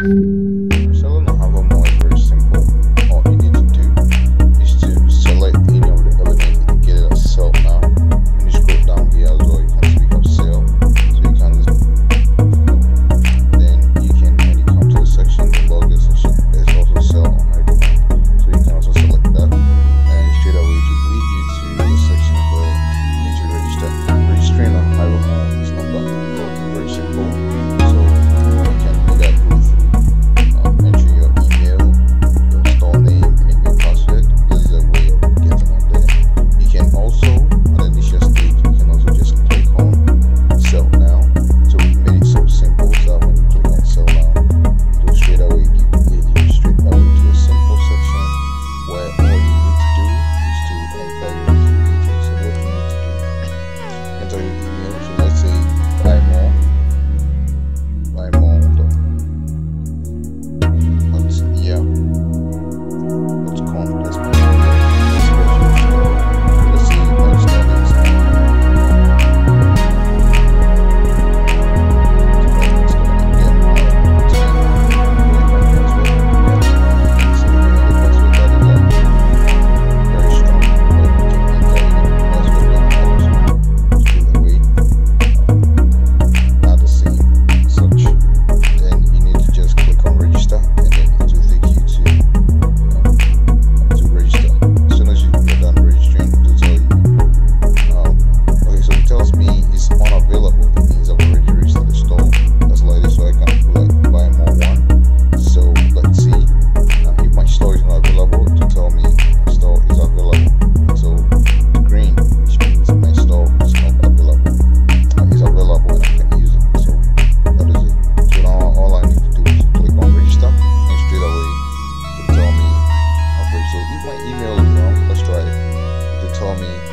Música My email is wrong. Let's try it. To tell me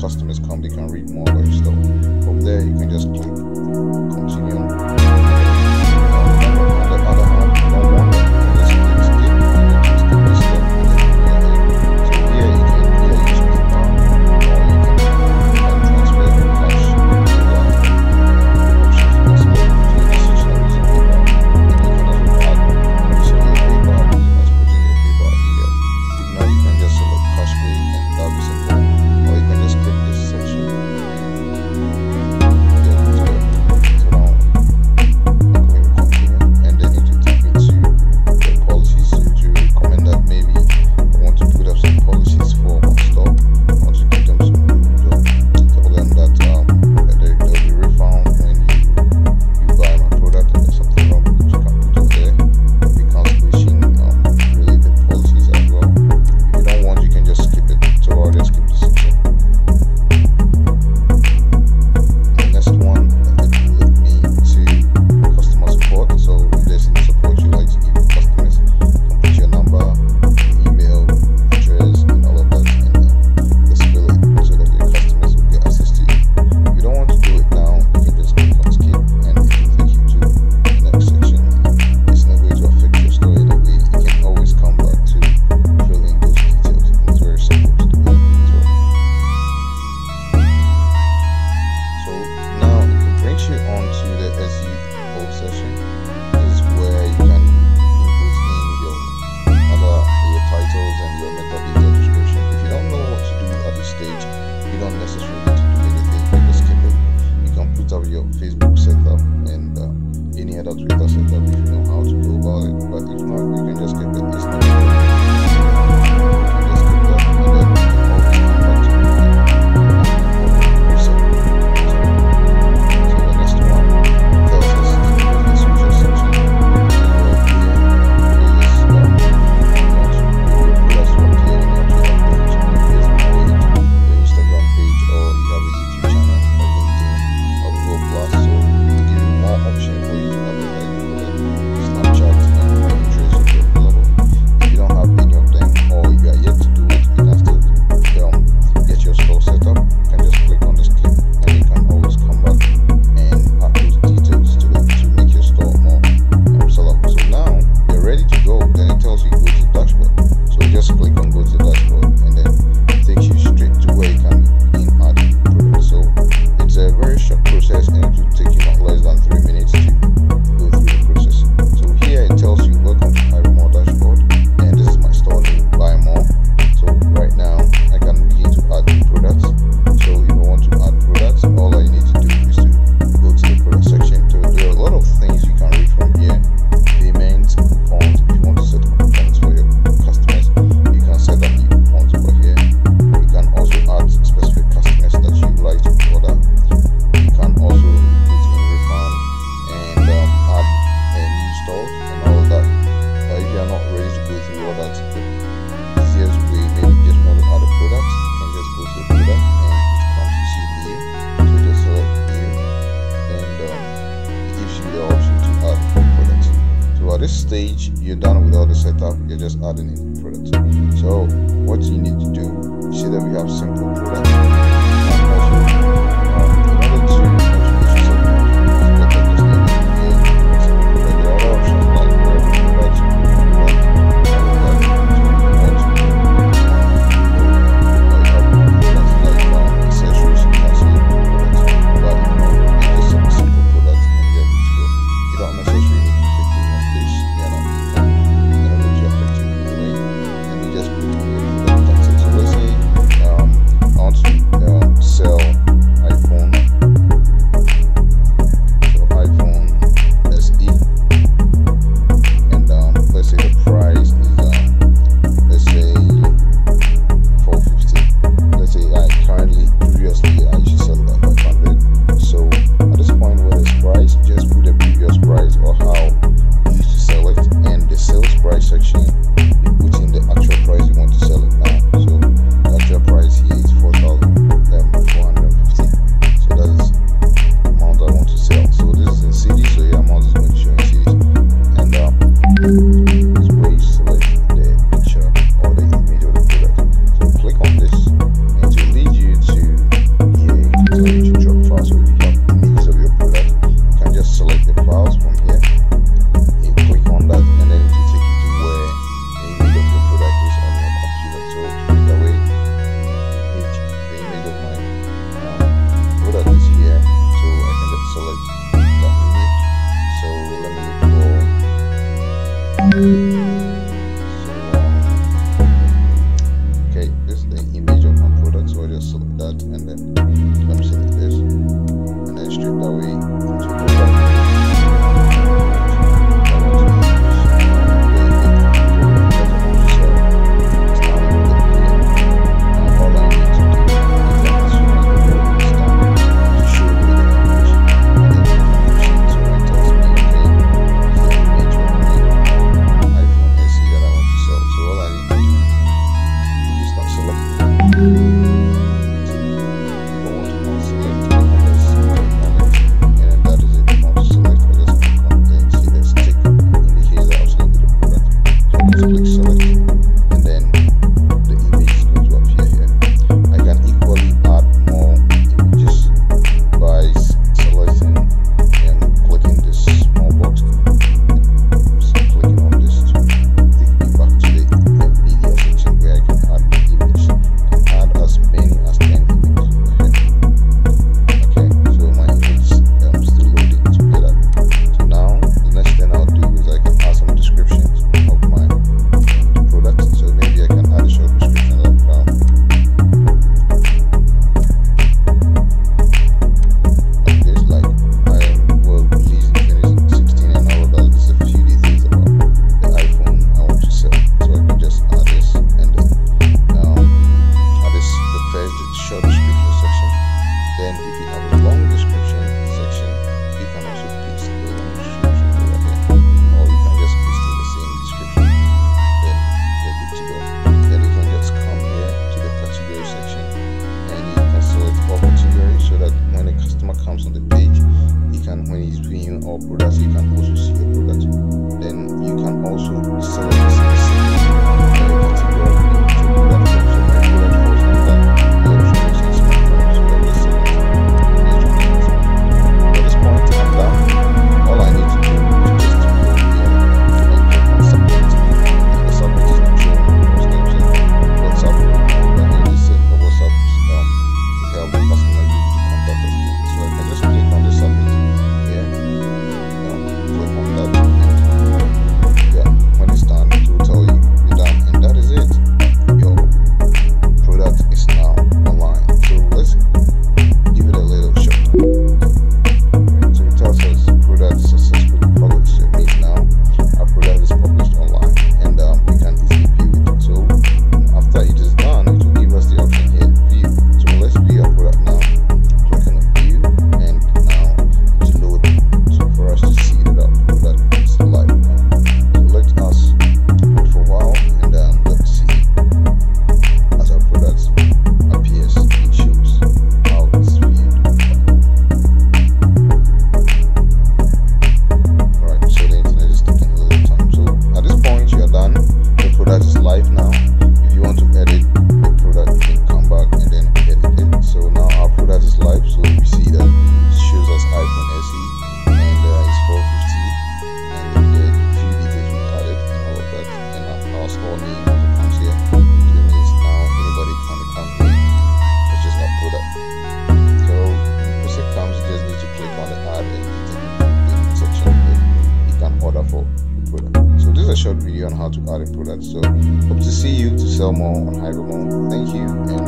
customers come, they can read more about your stuff. From there, you can just click continue. you're done with all the setup, you're just adding in products. So what you need to do, see that we have simple products. God, and then. comes on the page. You can when it's between all products you can also see your product. Then you can also select Cell and on Thank you